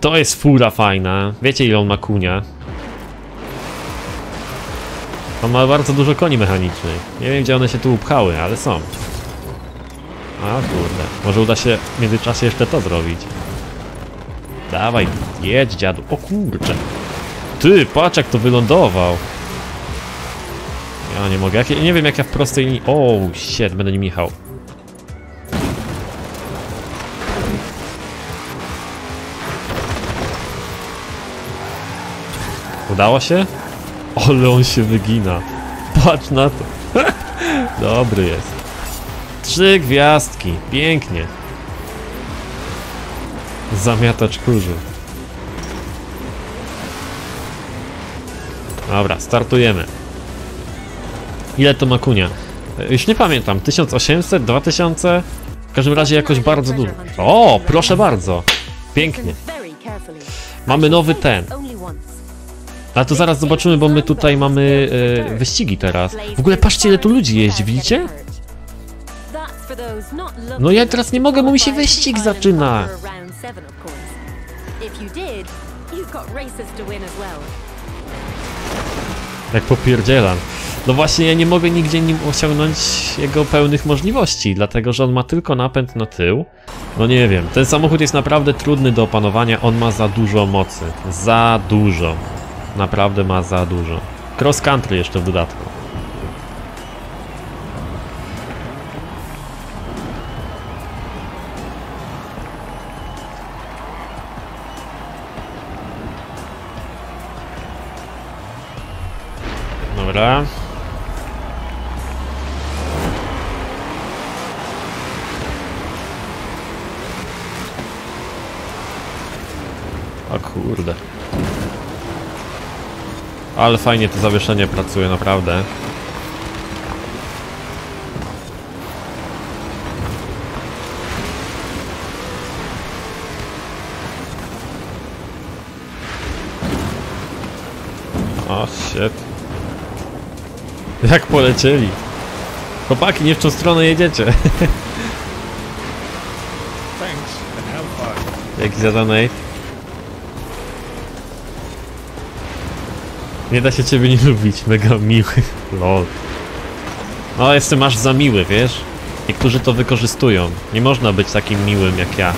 To jest fura fajna. Wiecie ile on ma kunia? On ma bardzo dużo koni mechanicznych. Nie wiem gdzie one się tu upchały, ale są. A kurde. Może uda się w międzyczasie jeszcze to zrobić. Dawaj, jedź dziadu. O kurcze. Ty, patrz jak to wylądował. Ja nie mogę. Jak, ja nie wiem jak ja w prostej linii... O, shit, będę nim jechał. Udało się? Ale on się wygina. Patrz na to. Dobry jest. Trzy gwiazdki. Pięknie. Zamiatacz kurzy. Dobra, startujemy. Ile to ma kunia? E, Już nie pamiętam. 1800? 2000? W każdym razie jakoś bardzo dużo. O, proszę bardzo. Pięknie. Mamy nowy ten. Ale to zaraz zobaczymy, bo my tutaj mamy e, wyścigi teraz. W ogóle patrzcie ile tu ludzi jeździ, widzicie? No ja teraz nie mogę, bo mi się wyścig zaczyna. Jak popierdzielam. No właśnie, ja nie mogę nigdzie nim osiągnąć jego pełnych możliwości, dlatego że on ma tylko napęd na tył. No nie wiem, ten samochód jest naprawdę trudny do opanowania, on ma za dużo mocy. Za dużo. Naprawdę ma za dużo. Cross country jeszcze w dodatku. Dobra. O kurde. Ale fajnie to zawieszenie pracuje, naprawdę. O, shit. Jak polecieli. Chłopaki, nie w tą stronę jedziecie. Thanks and have fun. Dzięki za donate. Nie da się ciebie nie lubić, mega miły. Lol. No, jestem aż za miły, wiesz? Niektórzy to wykorzystują. Nie można być takim miłym jak ja.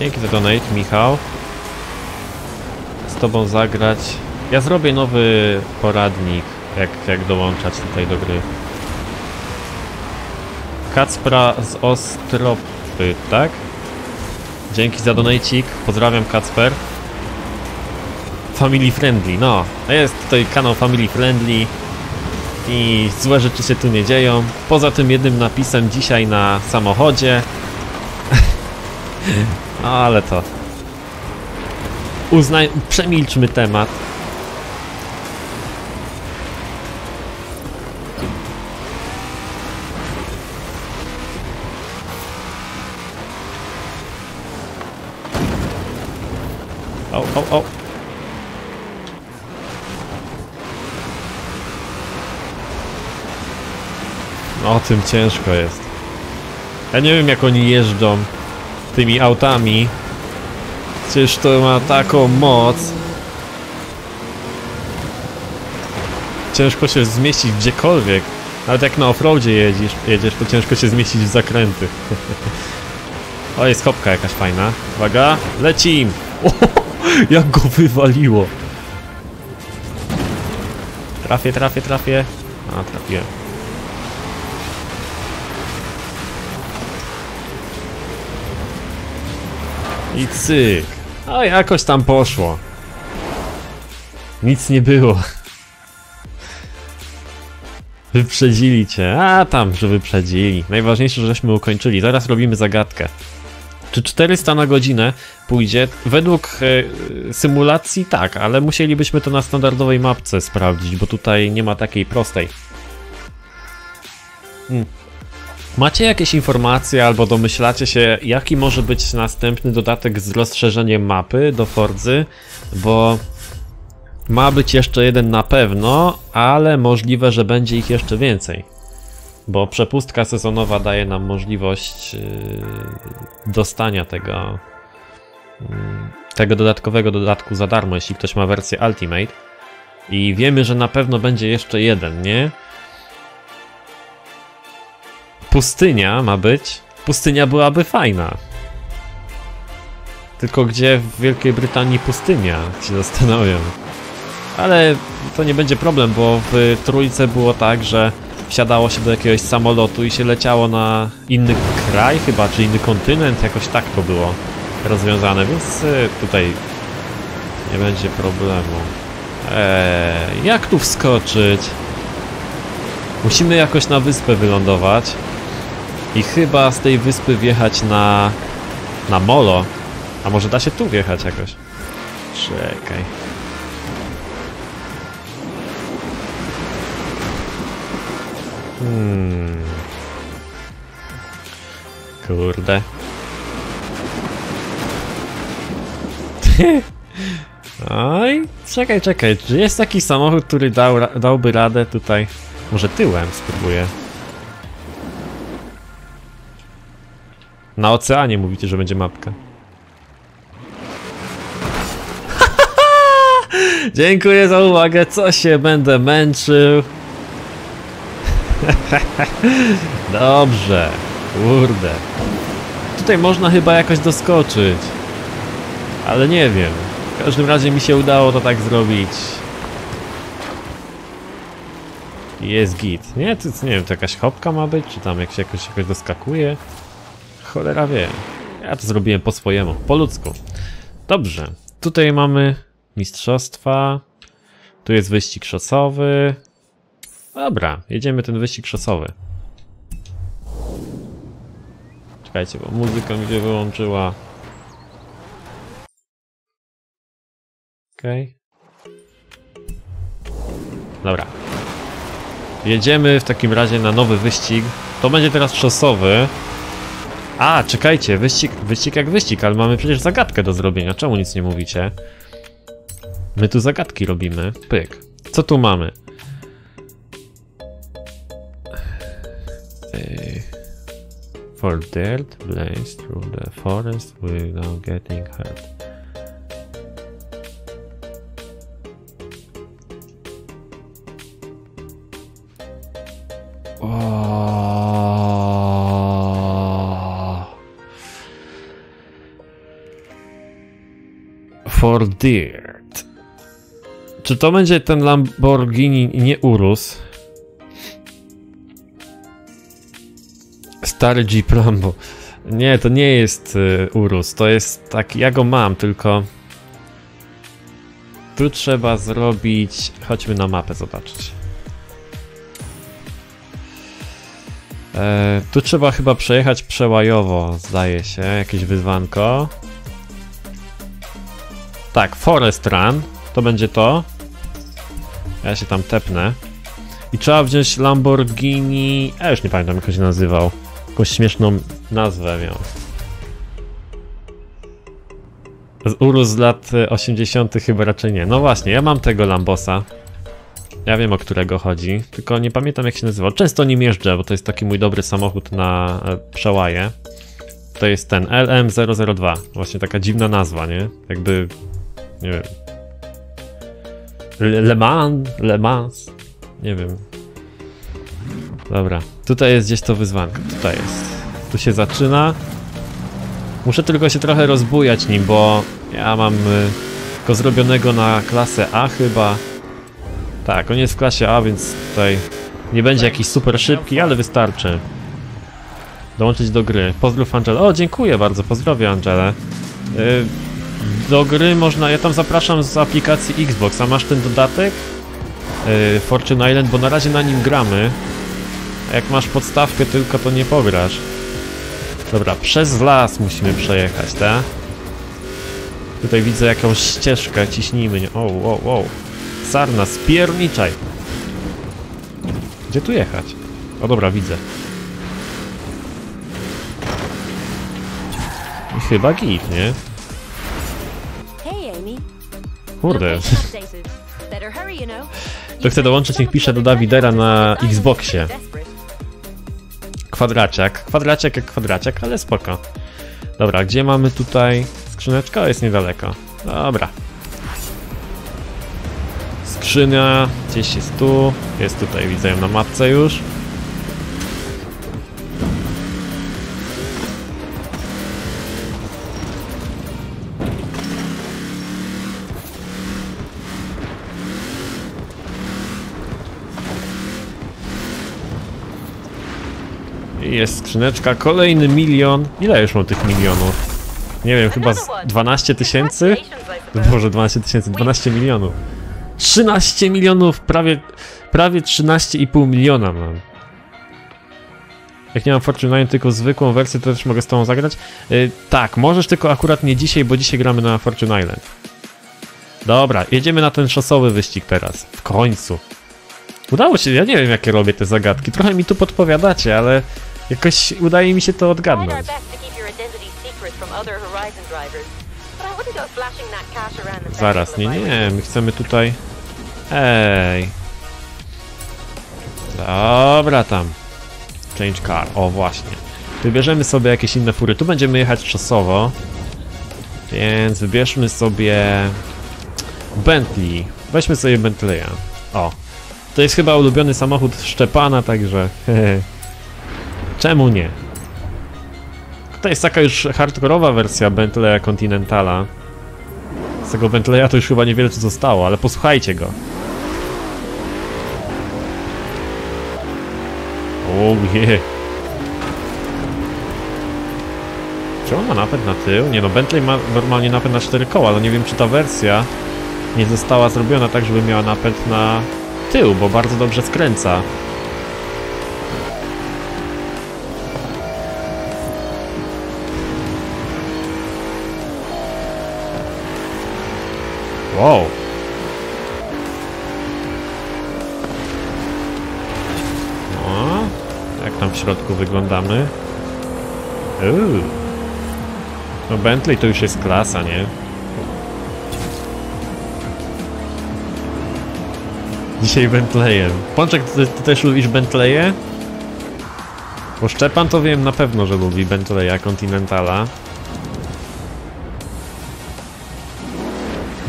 Dzięki za donate, Michał. Z tobą zagrać. Ja zrobię nowy poradnik, jak, jak dołączać tutaj do gry. Kacpra z Ostropy, tak? Dzięki za donajcik. Pozdrawiam Kacper. Family friendly, no. Jest tutaj kanał family friendly i złe rzeczy się tu nie dzieją. Poza tym jednym napisem dzisiaj na samochodzie. No, ale to. Uznaj, przemilczmy temat. O, o, o. Tym ciężko jest. Ja nie wiem jak oni jeżdżą tymi autami. Przecież to ma taką moc. Ciężko się zmieścić gdziekolwiek. Nawet jak na offroadzie jedziesz, jedziesz, to ciężko się zmieścić w zakręty. o, jest kopka jakaś fajna. Uwaga, lecim! Jak go wywaliło! Trafię, trafię, trafię. A, trafiłem. I cyk. A jakoś tam poszło. Nic nie było. Wyprzedzili cię. A tam, że wyprzedzili. Najważniejsze, żeśmy ukończyli. Zaraz robimy zagadkę. Czy 400 na godzinę pójdzie? Według e, symulacji tak, ale musielibyśmy to na standardowej mapce sprawdzić, bo tutaj nie ma takiej prostej. Hmm. Macie jakieś informacje albo domyślacie się, jaki może być następny dodatek z rozszerzeniem mapy do Forzy? Bo Ma być jeszcze jeden na pewno, ale możliwe, że będzie ich jeszcze więcej. Bo przepustka sezonowa daje nam możliwość yy, dostania tego, yy, tego dodatkowego dodatku za darmo, jeśli ktoś ma wersję Ultimate. I wiemy, że na pewno będzie jeszcze jeden, nie? Pustynia ma być. Pustynia byłaby fajna. Tylko gdzie w Wielkiej Brytanii pustynia? Się zastanawiam. Ale to nie będzie problem, bo w trójce było tak, że wsiadało się do jakiegoś samolotu i się leciało na inny kraj chyba, czy inny kontynent, jakoś tak to było rozwiązane, więc y, tutaj nie będzie problemu. Eee, jak tu wskoczyć? Musimy jakoś na wyspę wylądować i chyba z tej wyspy wjechać na na molo. A może da się tu wjechać jakoś? Czekaj. Hmm. Kurde. Oj, czekaj, czekaj. Czy jest taki samochód, który dał, dałby radę tutaj? Może tyłem spróbuję. Na oceanie mówicie, że będzie mapka. Dziękuję za uwagę. Co się będę męczył? Dobrze. Kurde. Tutaj można chyba jakoś doskoczyć. Ale nie wiem. W każdym razie mi się udało to tak zrobić. Jest git. Nie, to nie wiem, to jakaś hopka ma być, czy tam jak się jakoś, jakoś doskakuje. Cholera wie. Ja to zrobiłem po swojemu, po ludzku. Dobrze. Tutaj mamy mistrzostwa. Tu jest wyścig szosowy. Dobra, jedziemy ten wyścig szosowy. Czekajcie, bo muzyka mi się wyłączyła. Okej. Dobra. Jedziemy w takim razie na nowy wyścig. To będzie teraz szosowy. A, czekajcie, wyścig, wyścig jak wyścig, ale mamy przecież zagadkę do zrobienia. Czemu nic nie mówicie? My tu zagadki robimy. Pyk. Co tu mamy? Ej. For dirt, blaze through the forest without getting hurt. For dirt. Czy to będzie ten Lamborghini nie Urus? Stary Jeep Lambo. Nie, to nie jest y, Urus, to jest taki, ja go mam, tylko tu trzeba zrobić, chodźmy na mapę zobaczyć. E, tu trzeba chyba przejechać przełajowo, zdaje się, jakieś wyzwanko. Tak, Forest Run, to będzie to. Ja się tam tepnę. I trzeba wziąć Lamborghini, ja już nie pamiętam jak się nazywał. Jakąś śmieszną nazwę miał. Z z lat y, 80. chyba raczej nie. No właśnie, ja mam tego Lambosa. Ja wiem o którego chodzi, tylko nie pamiętam jak się nazywał. Często nim jeżdżę, bo to jest taki mój dobry samochód na e, przełaje. To jest ten LM002. Właśnie taka dziwna nazwa, nie? Jakby. Nie wiem. Le Mans? Le Mans? Nie wiem. Dobra, tutaj jest gdzieś to wyzwanko. Tutaj jest. Tu się zaczyna. Muszę tylko się trochę rozbujać nim, bo ja mam y, go zrobionego na klasę A chyba. Tak, on jest w klasie A, więc tutaj nie będzie jakiś super szybki, ale wystarczy. Dołączyć do gry. Pozdrów Angelę. O, dziękuję bardzo, pozdrowię Angelę. Y, do gry można, ja tam zapraszam z aplikacji Xbox, a masz ten dodatek? Y, Fortune Island, bo na razie na nim gramy. Jak masz podstawkę tylko, to nie pograsz. Dobra, przez las musimy przejechać, tak? Tutaj widzę jakąś ścieżkę, ciśnijmy. nie- O, o, o. Sarna, spierniczaj. Gdzie tu jechać? O dobra, widzę. I chyba git, nie? Kurde. Kto chce dołączyć, niech pisze do Dawidera na Xboxie. Kwadraciak. Kwadraciak jak kwadraciak, ale spoko. Dobra, gdzie mamy tutaj skrzyneczka? Jest niedaleko. Dobra. Skrzynia gdzieś jest tu. Jest tutaj, widzę ją na mapce już. Jest skrzyneczka, kolejny milion. Ile już mam tych milionów? Nie wiem, chyba z 12 tysięcy? Boże, 12 tysięcy, 12 milionów. 13 milionów, prawie, prawie 13,5 miliona mam. Jak nie mam Fortune 9, tylko zwykłą wersję, to też mogę z tobą zagrać? Yy, tak, możesz tylko akurat nie dzisiaj, bo dzisiaj gramy na Fortune Island. Dobra, jedziemy na ten szosowy wyścig teraz. W końcu. Udało się, ja nie wiem jakie robię te zagadki. Trochę mi tu podpowiadacie, ale jakoś udaje mi się to odgadnąć. Zaraz, nie, nie, my chcemy tutaj... Ej. Dobra tam. Change car, o właśnie. Wybierzemy sobie jakieś inne fury. Tu będziemy jechać czasowo. Więc wybierzmy sobie... Bentley. Weźmy sobie Bentleya. O. To jest chyba ulubiony samochód Szczepana, także... Czemu nie? To jest taka już hardkorowa wersja Bentleya Continentala. Z tego Bentleya to już chyba niewiele co zostało, ale posłuchajcie go. O nie. Czy on ma napęd na tył? Nie no, Bentley ma normalnie napęd na 4 koła, ale nie wiem czy ta wersja nie została zrobiona tak, żeby miała napęd na tył, bo bardzo dobrze skręca. Wow. No, jak tam w środku wyglądamy? Uuu. No Bentley to już jest klasa, nie? Dzisiaj Bentleyem. Pączek, ty, ty też lubisz Bentleye? Bo Szczepan to wiem na pewno, że lubi Bentleya Continentala.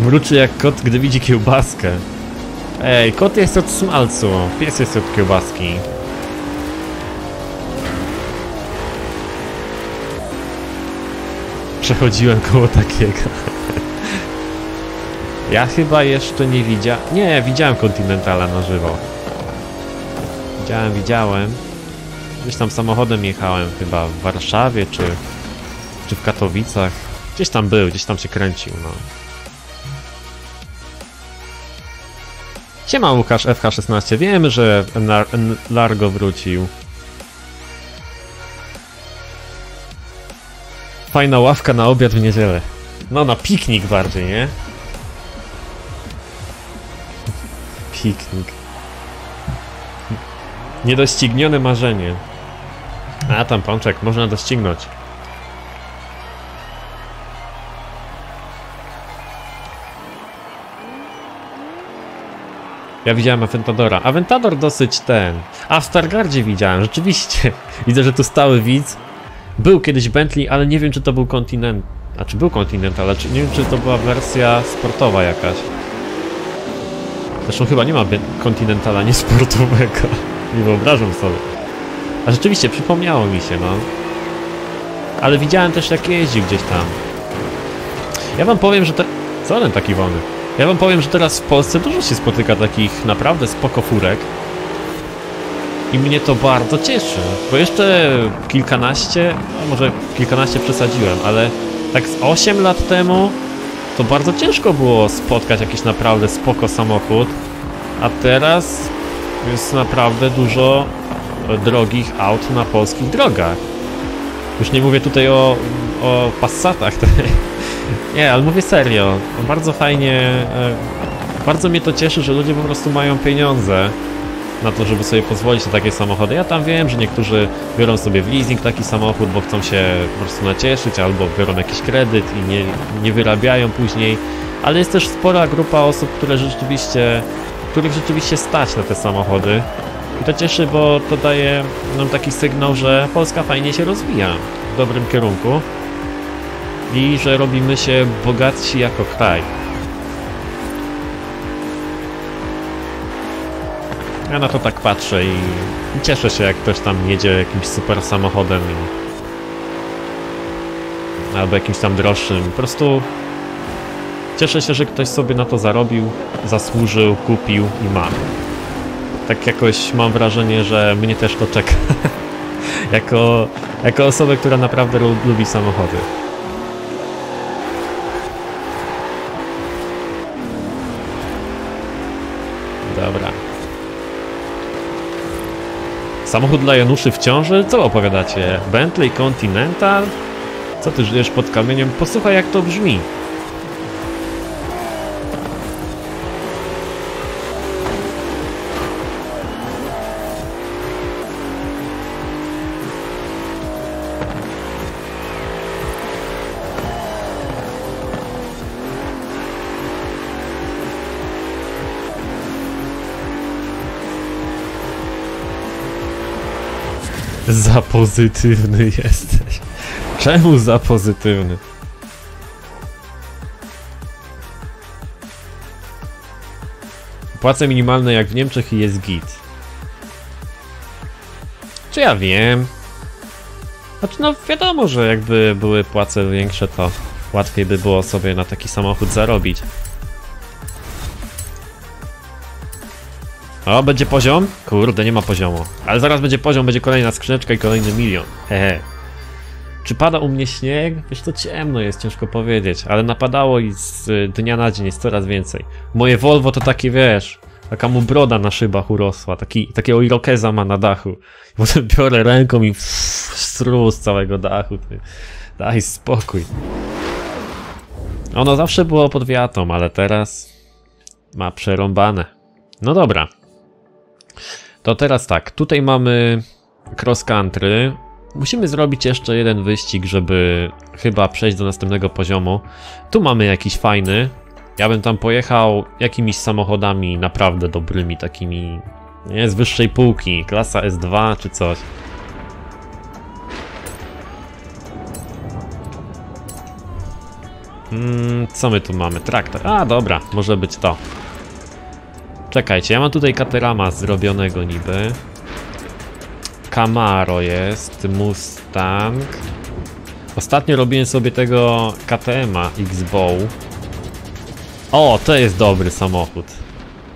Mruczy jak kot, gdy widzi kiełbaskę. Ej, kot jest od smalcu, pies jest od kiełbaski. Przechodziłem koło takiego. Ja chyba jeszcze nie widziałem... Nie, widziałem Continentala na żywo. Widziałem, widziałem. Gdzieś tam samochodem jechałem, chyba w Warszawie, czy, czy w Katowicach. Gdzieś tam był, gdzieś tam się kręcił, no. Siema Łukasz FH16, wiem, że Largo wrócił. Fajna ławka na obiad w niedzielę. No na piknik bardziej, nie? Piknik. Niedoścignione marzenie. A tam pączek, można doścignąć. Ja widziałem Aventadora. Aventador dosyć ten. A w Stargardzie widziałem, rzeczywiście. Widzę, że tu stały widz. Był kiedyś Bentley, ale nie wiem, czy to był Continent. A czy był Continental, ale czy, nie wiem, czy to była wersja sportowa jakaś. Zresztą chyba nie ma Continentala niesportowego. Nie wyobrażam sobie. A rzeczywiście, przypomniało mi się, no. Ale widziałem też, jak jeździł gdzieś tam. Ja wam powiem, że te... Co on taki wolny? Ja wam powiem, że teraz w Polsce dużo się spotyka takich naprawdę spoko furek. I mnie to bardzo cieszy, bo jeszcze kilkanaście, a może kilkanaście przesadziłem, ale tak z 8 lat temu to bardzo ciężko było spotkać jakiś naprawdę spoko samochód, a teraz jest naprawdę dużo drogich aut na polskich drogach. Już nie mówię tutaj o, o Passatach, nie, ale mówię serio, bardzo fajnie, e, bardzo mnie to cieszy, że ludzie po prostu mają pieniądze na to, żeby sobie pozwolić na takie samochody. Ja tam wiem, że niektórzy biorą sobie w leasing taki samochód, bo chcą się po prostu nacieszyć, albo biorą jakiś kredyt i nie, nie wyrabiają później, ale jest też spora grupa osób, które rzeczywiście, których rzeczywiście stać na te samochody. I to cieszy, bo to daje nam taki sygnał, że Polska fajnie się rozwija w dobrym kierunku i że robimy się bogatsi jako kraj. Ja na to tak patrzę i, cieszę się, jak ktoś tam jedzie jakimś super samochodem i, albo jakimś tam droższym. Po prostu cieszę się, że ktoś sobie na to zarobił, zasłużył, kupił i ma. Tak jakoś mam wrażenie, że mnie też to czeka. jako, jako osobę, która naprawdę lu- lubi samochody. Dobra. Samochód dla Januszy w ciąży? Co opowiadacie? Bentley Continental? Co ty żyjesz pod kamieniem? Posłuchaj jak to brzmi. Za pozytywny jesteś. Czemu za pozytywny? Płace minimalne jak w Niemczech i jest git. Czy ja wiem? Znaczy no wiadomo, że jakby były płace większe to łatwiej by było sobie na taki samochód zarobić. O, będzie poziom? Kurde, nie ma poziomu. Ale zaraz będzie poziom, będzie kolejna skrzyneczka i kolejny milion. Hehe. Czy pada u mnie śnieg? Wiesz, to ciemno jest, ciężko powiedzieć, ale napadało i z y, dnia na dzień jest coraz więcej. Moje Volvo to takie, wiesz, taka mu broda na szybach urosła, taki, takiego irokeza ma na dachu. I potem biorę ręką i stru z całego dachu. Ty. Daj spokój. Ono zawsze było pod wiatą, ale teraz ma przerąbane. No dobra. To teraz tak, tutaj mamy cross country. Musimy zrobić jeszcze jeden wyścig, żeby chyba przejść do następnego poziomu. Tu mamy jakiś fajny. Ja bym tam pojechał jakimiś samochodami naprawdę dobrymi, takimi nie z wyższej półki, klasa S2 czy coś. Mm, co my tu mamy? Traktor. A, dobra, może być to. Czekajcie, ja mam tutaj Caterama zrobionego niby. Camaro jest, Mustang. Ostatnio robiłem sobie tego KTM-a X-Bow. O, to jest dobry samochód.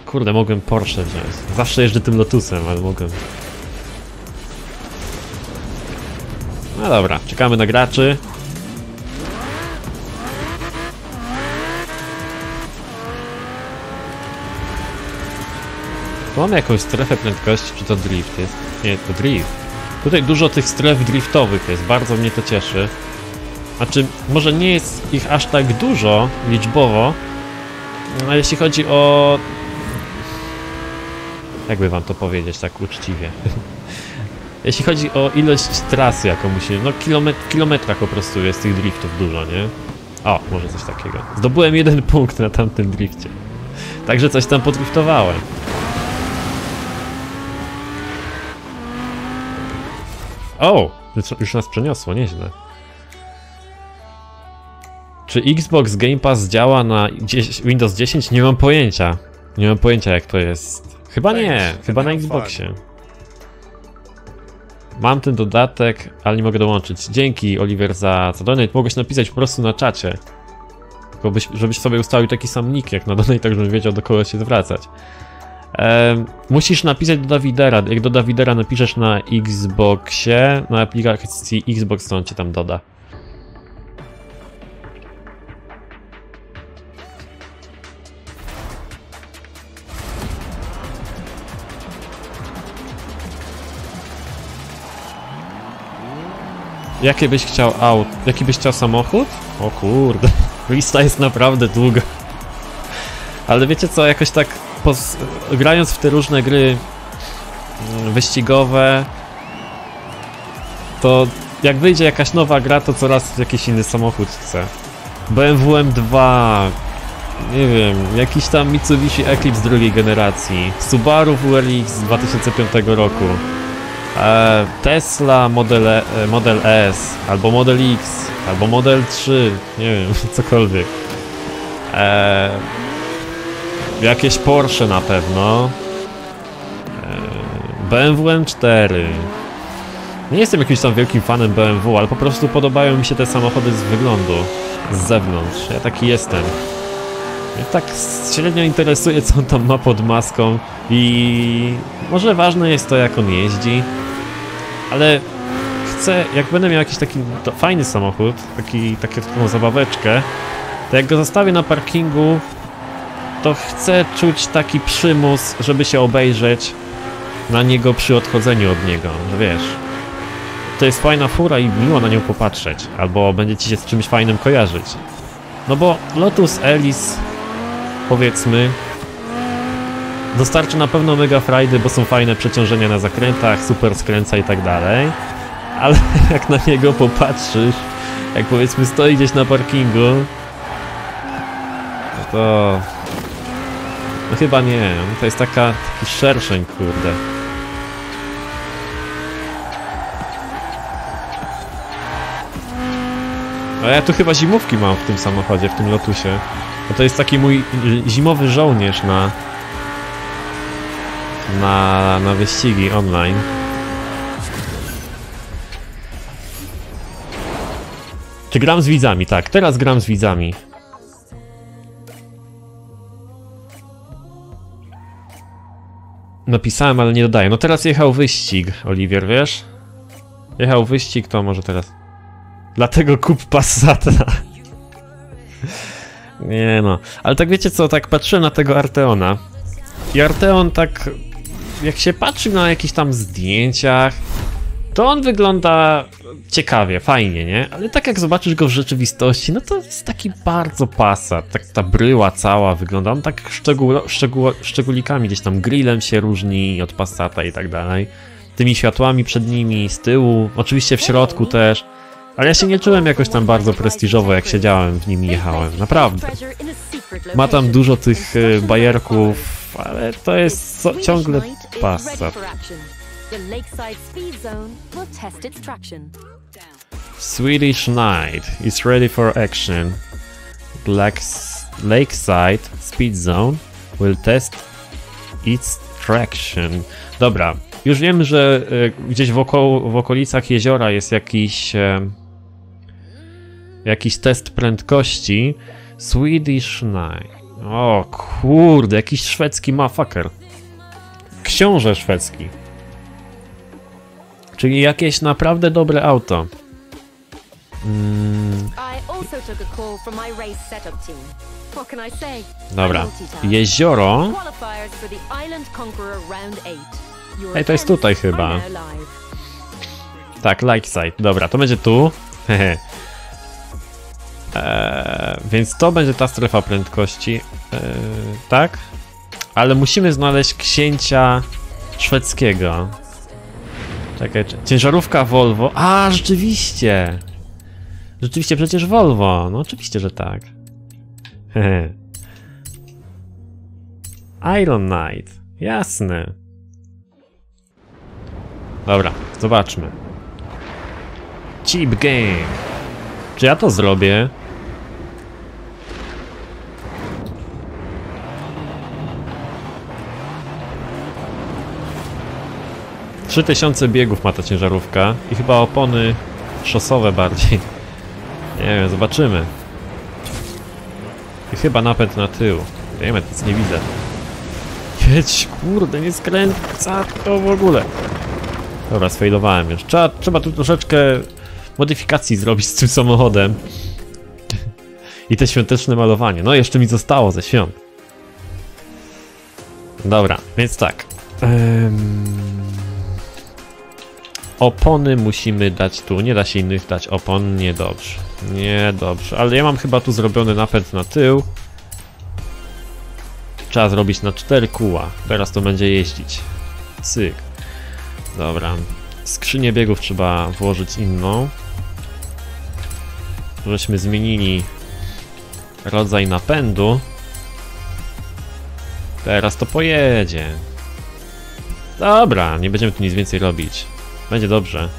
Kurde, mogłem Porsche wziąć. Zawsze jeżdżę tym Lotusem, ale mogłem. No dobra, czekamy na graczy. Mamy jakąś strefę prędkości, czy to drift jest? Nie, to drift. Tutaj dużo tych stref driftowych jest, bardzo mnie to cieszy. Znaczy, może nie jest ich aż tak dużo liczbowo, ale jeśli chodzi o... Jakby wam to powiedzieć tak uczciwie. jeśli chodzi o ilość trasy, jaką musimy... No kilometr, kilometrach po prostu jest tych driftów dużo, nie? O, może coś takiego. Zdobyłem jeden punkt na tamtym drifcie. Także coś tam podriftowałem. O! Już- nas przeniosło, nieźle. Czy Xbox Game Pass działa na 10, Windows 10? Nie mam pojęcia. Nie mam pojęcia jak to jest. Chyba nie, chyba na Xboxie. Mam ten dodatek, ale nie mogę dołączyć. Dzięki Oliver za za donate. Mogłeś napisać po prostu na czacie. Tylko byś, żebyś sobie ustawił taki sam nick jak na donate, tak żebym wiedział do kogo się zwracać. Em, musisz napisać do Davidera. Jak do Davidera napiszesz na Xboxie, na aplikacji Xbox, to on cię tam doda. Jakie byś chciał aut? Jaki byś chciał samochód? O kurde, lista jest naprawdę długa. Ale wiecie co, jakoś tak grając w te różne gry mm, wyścigowe, to jak wyjdzie jakaś nowa gra, to coraz jakiś inny samochód chcę. BMW M2, nie wiem, jakiś tam Mitsubishi Eclipse drugiej generacji, Subaru WRX z 2005 roku, e, Tesla Model, e, Model S, albo Model X, albo Model 3, nie wiem, cokolwiek. E, jakieś Porsche na pewno. E, BMW M4. Nie jestem jakimś tam wielkim fanem BMW, ale po prostu podobają mi się te samochody z wyglądu, z zewnątrz. Ja taki jestem. Mnie tak średnio interesuje, co on tam ma pod maską i może ważne jest to, jak on jeździ, ale chcę, jak będę miał jakiś taki fajny samochód, taki, taką zabaweczkę, to jak go zostawię na parkingu, to chcę czuć taki przymus, żeby się obejrzeć na niego przy odchodzeniu od niego, że wiesz. To jest fajna fura i miło na nią popatrzeć, albo będzie ci się z czymś fajnym kojarzyć. No bo Lotus Elise, powiedzmy, dostarczy na pewno mega frajdy, bo są fajne przeciążenia na zakrętach, super skręca i tak dalej. Ale jak na niego popatrzysz, jak powiedzmy stoi gdzieś na parkingu, to... No chyba nie, to jest taka, taki szerszeń, kurde. A ja tu chyba zimówki mam w tym samochodzie, w tym Lotusie. Bo to jest taki mój zimowy żołnierz na... Na, na wyścigi online. Czy gram z widzami? Tak, teraz gram z widzami. Napisałem, ale nie dodaję. No teraz jechał wyścig, Oliwier, wiesz? Jechał wyścig, to może teraz... Dlatego kup Passata. Nie no, ale tak wiecie co, tak patrzyłem na tego Arteona i Arteon tak, jak się patrzy na jakichś tam zdjęciach, to on wygląda ciekawie, fajnie, nie? Ale tak jak zobaczysz go w rzeczywistości, no to jest taki bardzo Passat, tak ta bryła cała wygląda, on tak szczegół, szczegół, szczególikami gdzieś tam grillem się różni od Passata i tak dalej. Tymi światłami przed nimi, z tyłu, oczywiście w środku też. Ale ja się nie czułem jakoś tam bardzo prestiżowo, jak siedziałem w nim i jechałem, naprawdę. Ma tam dużo tych e, bajerków, ale to jest co, ciągle Passat. Swedish Knight is ready for action. Black Lakeside Speed Zone will test its traction. Dobra, już wiem, że e, gdzieś w okolicach jeziora jest jakiś e, jakiś test prędkości. Swedish Knight. O kurde, jakiś szwedzki mafaker. Książę szwedzki. Czyli jakieś naprawdę dobre auto. Mm, dobra. Jezioro. Ej, to jest tutaj chyba. Tak, Lakeside. Dobra, to będzie tu. Hehe. Eee, więc to będzie ta strefa prędkości. Eee, tak? Ale musimy znaleźć księcia szwedzkiego. Czekaj, ciężarówka Volvo. A, rzeczywiście! Rzeczywiście, przecież Volvo. No oczywiście, że tak. Iron Knight. Jasne. Dobra, zobaczmy. Cheap Game. Czy ja to zrobię? 3000 biegów ma ta ciężarówka i chyba opony szosowe bardziej. Nie wiem, zobaczymy. I chyba napęd na tył. Wiemy, nic nie widzę. Jedź, kurde, nie skręca to w ogóle. Dobra, sfejdowałem już. Trzeba, trzeba tu troszeczkę modyfikacji zrobić z tym samochodem. I te świąteczne malowanie. No, jeszcze mi zostało ze świąt. Dobra, więc tak. Opony musimy dać tu. Nie da się innych dać opon. Niedobrze. Niedobrze. Ale ja mam chyba tu zrobiony napęd na tył. Trzeba zrobić na cztery kóła. Teraz to będzie jeździć. Syk. Dobra. Skrzynię biegów trzeba włożyć inną. Żeśmy zmienili rodzaj napędu. Teraz to pojedzie. Dobra, nie będziemy tu nic więcej robić. Będzie dobrze.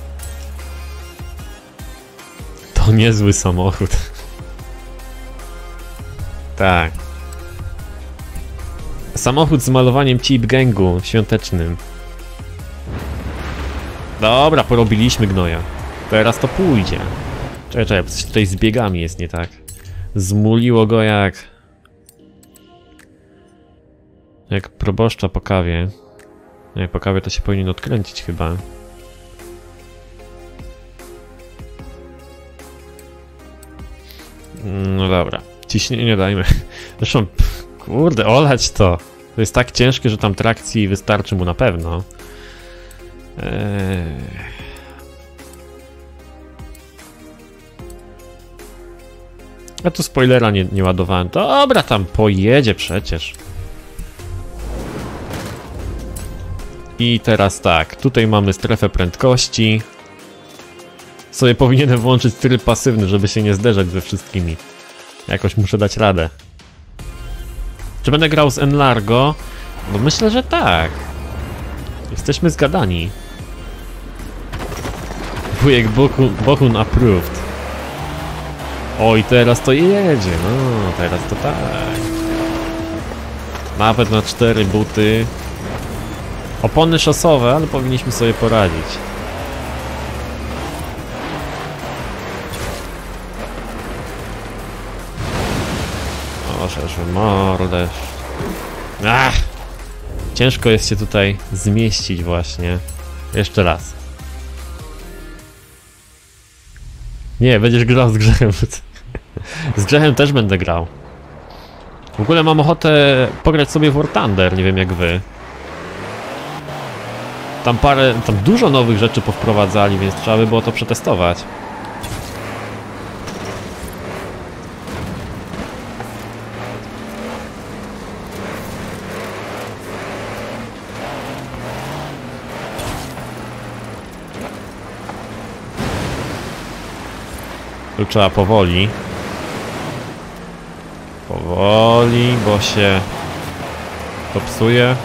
To niezły samochód. tak. Samochód z malowaniem Chip Gangu świątecznym. Dobra, porobiliśmy gnoja. Teraz to pójdzie. Czekaj, czekaj, coś tutaj z biegami jest nie tak. Zmuliło go jak... Jak proboszcza po kawie. Nie, po kawie to się powinien odkręcić chyba. No dobra, ciśnienie dajmy. Zresztą, kurde, olać to. To jest tak ciężkie, że tam trakcji wystarczy mu na pewno. Eee... Ja tu spoilera nie, nie ładowałem. Dobra, tam pojedzie przecież. I teraz tak, tutaj mamy strefę prędkości. Sobie powinienem włączyć tryb pasywny, żeby się nie zderzać ze wszystkimi. Jakoś muszę dać radę. Czy będę grał z Enlargo? No myślę, że tak. Jesteśmy zgadani. Wujek Bohun, Bohun approved. Oj, teraz to jedzie, no, teraz to tak. Nawet na cztery buty. Opony szosowe, ale powinniśmy sobie poradzić. O, szerzy mordę. Ach! Ciężko jest się tutaj zmieścić właśnie. Jeszcze raz. Nie, będziesz grał z grzechem. z grzechem też będę grał. W ogóle mam ochotę pograć sobie w War Thunder, nie wiem jak wy. Tam parę, tam dużo nowych rzeczy powprowadzali, więc trzeba by było to przetestować. Trzeba powoli. Powoli, bo się to psuje.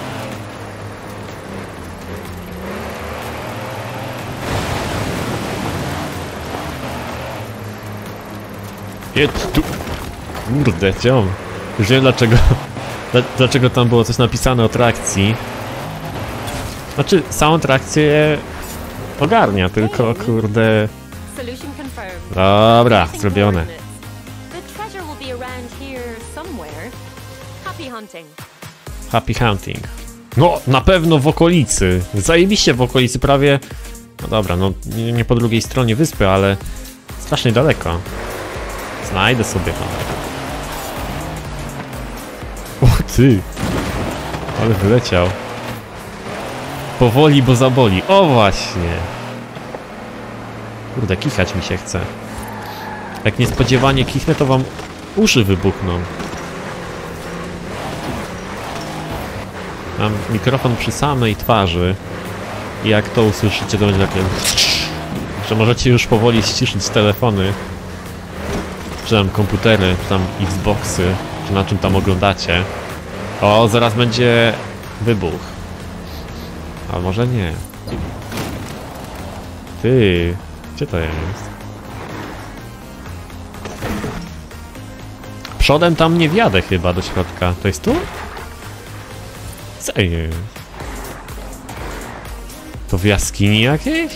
Tu. Kurde, ciąg. Już wiem dlaczego. dla- Dlaczego tam było coś napisane o trakcji. Znaczy, samą trakcję ogarnia, tylko kurde. Here somewhere. Happy hunting. No, na pewno w okolicy. Zajebiście w okolicy, prawie. No dobra, no nie, po drugiej stronie wyspy, ale strasznie daleko. Znajdę sobie tam. O ty! Ale wyleciał. Powoli, bo zaboli. O właśnie! Kurde, kichać mi się chce. Jak niespodziewanie kichnę, to wam uszy wybuchną. Mam mikrofon przy samej twarzy. I jak to usłyszycie, to będzie takie... Że możecie już powoli ściszyć telefony. Czy tam komputery, czy tam Xboxy, czy na czym tam oglądacie. O, zaraz będzie wybuch. A może nie. Ty, gdzie to jest? Przodem tam nie wjadę chyba do środka. To jest tu? Co jest? To w jaskini jakiejś?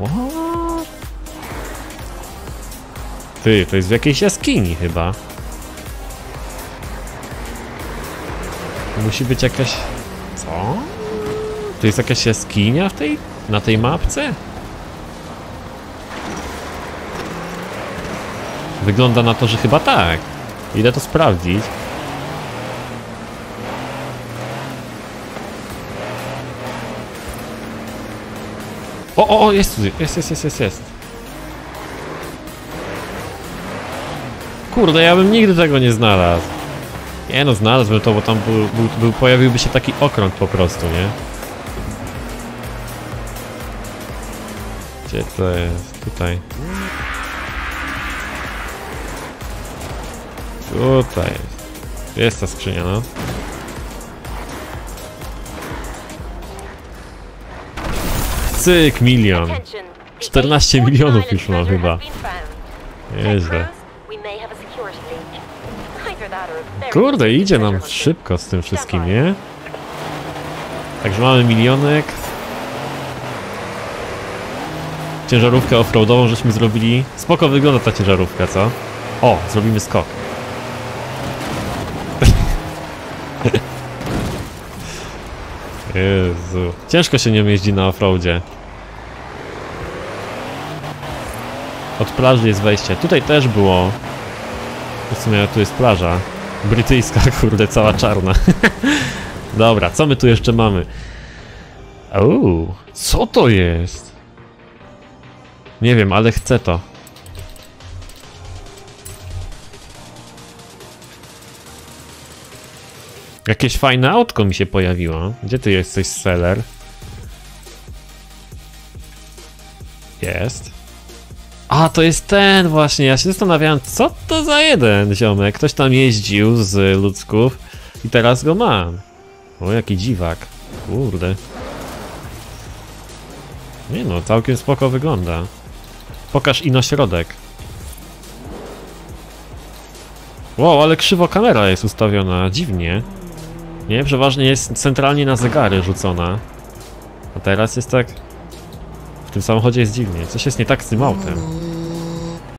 What? Ty, to jest w jakiejś jaskini chyba. Musi być jakaś... Co? To jest jakaś jaskinia w tej... na tej mapce? Wygląda na to, że chyba tak. Idę to sprawdzić. O, o, o, jest tu, jest, jest, jest, jest, jest. Kurde, ja bym nigdy tego nie znalazł. Nie no, znalazłbym to, bo tam był, był, był, pojawiłby się taki okrąg po prostu, nie? Gdzie to jest? Tutaj. Tutaj jest. Ta skrzynia, no. Cyk, milion. Attention. The 14 A4 milionów już mam chyba. Nieźle. Kurde, idzie nam szybko z tym wszystkim, nie? Także mamy milionek. Ciężarówkę offroadową żeśmy zrobili. Spoko wygląda ta ciężarówka, co? O, zrobimy skok. Jezu. Ciężko się nią jeździ na offroadzie. Od plaży jest wejście. Tutaj też było. W sumie tu jest plaża. Brytyjska, kurde, cała czarna. Dobra, co my tu jeszcze mamy? Uuu, co to jest? Nie wiem, ale chcę to. Jakieś fajne autko mi się pojawiło. Gdzie ty jesteś, seller? Jest. A, to jest ten właśnie. Ja się zastanawiałem, co to za jeden ziomek. Ktoś tam jeździł z ludzków i teraz go mam. O, jaki dziwak. Kurde. Nie no, całkiem spoko wygląda. Pokaż ino środek. Wow, ale krzywo kamera jest ustawiona, dziwnie. Nie, przeważnie jest centralnie na zegary rzucona. A teraz jest tak... W tym samochodzie jest dziwnie. Coś jest nie tak z tym autem.